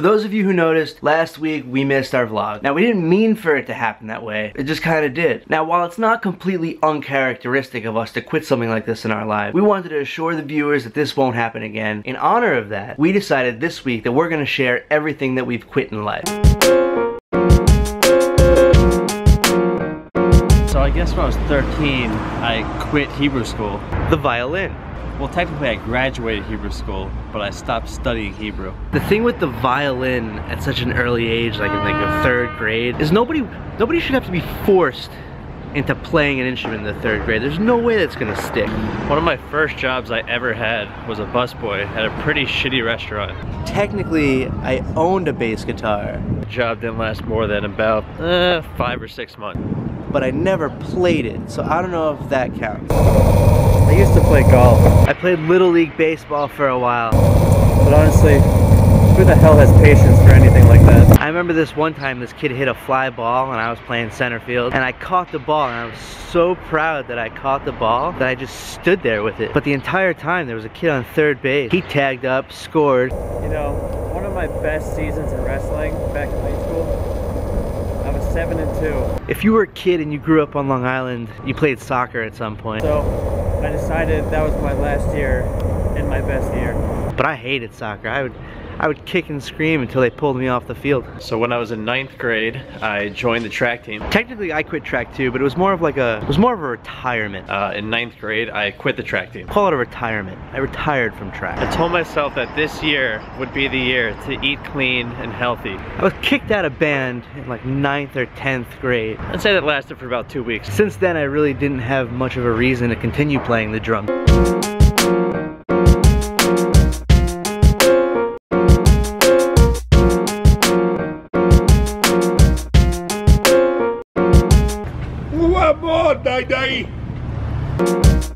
of you who noticed, last week we missed our vlog. Now we didn't mean for it to happen that way, it just kinda did. Now while it's not completely uncharacteristic of us to quit something like this in our lives, we wanted to assure the viewers that this won't happen again. In honor of that, we decided this week that we're gonna share everything that we've quit in life. I guess when I was 13, I quit Hebrew school. The violin. Well, technically I graduated Hebrew school, but I stopped studying Hebrew. The thing with the violin at such an early age, like in like a third grade, is nobody nobody should have to be forced into playing an instrument in the third grade. There's no way that's gonna stick. One of my first jobs I ever had was a busboy at a pretty shitty restaurant. Technically, I owned a bass guitar, The job didn't last more than about uh, five or six months. But I never played it, so I don't know if that counts. I used to play golf, I played Little League Baseball for a while. but honestly, who the hell has patience for anything like that? I remember this one time this kid hit a fly ball and I was playing center field and I caught the ball and I was so proud that I caught the ball that I just stood there with it. But the entire time there was a kid on third base. He tagged up, scored. You know, one of my best seasons in wrestling back in high school, I was seven and two. If you were a kid and you grew up on Long Island, you played soccer at some point. So I decided that was my last year and my best year. But I hated soccer. I would I would kick and scream until they pulled me off the field. So when I was in ninth grade, I joined the track team. Technically I quit track too, but it was more of like a it was more of a retirement. Uh, in ninth grade, I quit the track team. Call it a retirement. I retired from track. I told myself that this year would be the year to eat clean and healthy. I was kicked out of band in like ninth or 10th grade. I'd say that lasted for about two weeks. Since then, I really didn't have much of a reason to continue playing the drum. on, Day Day!